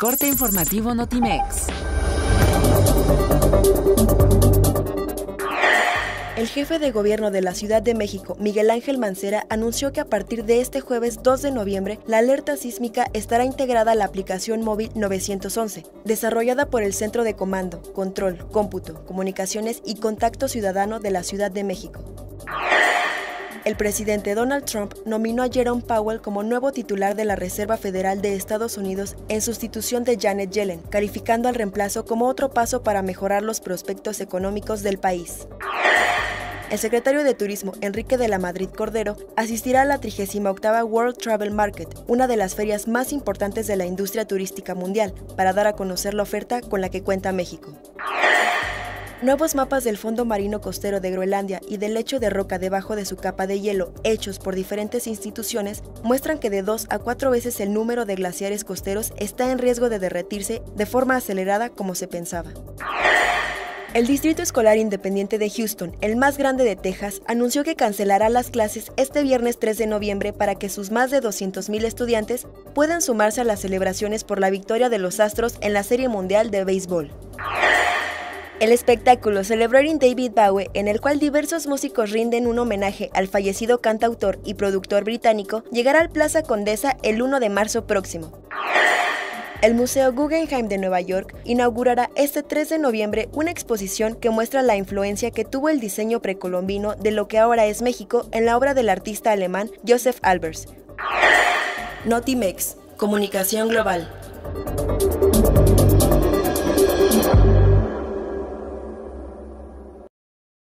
corte informativo Notimex. El jefe de gobierno de la Ciudad de México, Miguel Ángel Mancera, anunció que a partir de este jueves 2 de noviembre, la alerta sísmica estará integrada a la aplicación móvil 911, desarrollada por el Centro de Comando, Control, Cómputo, Comunicaciones y Contacto Ciudadano de la Ciudad de México. El presidente Donald Trump nominó a Jerome Powell como nuevo titular de la Reserva Federal de Estados Unidos en sustitución de Janet Yellen, calificando al reemplazo como otro paso para mejorar los prospectos económicos del país. El secretario de Turismo, Enrique de la Madrid Cordero, asistirá a la 38 World Travel Market, una de las ferias más importantes de la industria turística mundial, para dar a conocer la oferta con la que cuenta México. Nuevos mapas del fondo marino costero de Groenlandia y del lecho de roca debajo de su capa de hielo, hechos por diferentes instituciones, muestran que de dos a cuatro veces el número de glaciares costeros está en riesgo de derretirse de forma acelerada como se pensaba. El Distrito Escolar Independiente de Houston, el más grande de Texas, anunció que cancelará las clases este viernes 3 de noviembre para que sus más de 200.000 estudiantes puedan sumarse a las celebraciones por la victoria de los Astros en la Serie Mundial de Béisbol. El espectáculo Celebrating David Bowie, en el cual diversos músicos rinden un homenaje al fallecido cantautor y productor británico, llegará al Plaza Condesa el 1 de marzo próximo. El Museo Guggenheim de Nueva York inaugurará este 3 de noviembre una exposición que muestra la influencia que tuvo el diseño precolombino de lo que ahora es México en la obra del artista alemán Joseph Albers. Notimex, Comunicación Global.